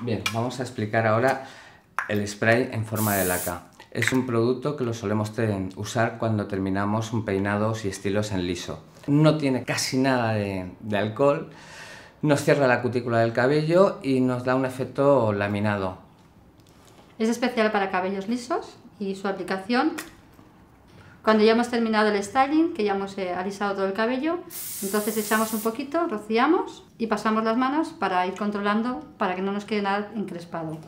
Bien, vamos a explicar ahora el spray en forma de laca. Es un producto que lo solemos usar cuando terminamos un peinados y estilos en liso. No tiene casi nada de, de alcohol, nos cierra la cutícula del cabello y nos da un efecto laminado. Es especial para cabellos lisos y su aplicación cuando ya hemos terminado el styling, que ya hemos eh, alisado todo el cabello, entonces echamos un poquito, rociamos y pasamos las manos para ir controlando para que no nos quede nada encrespado.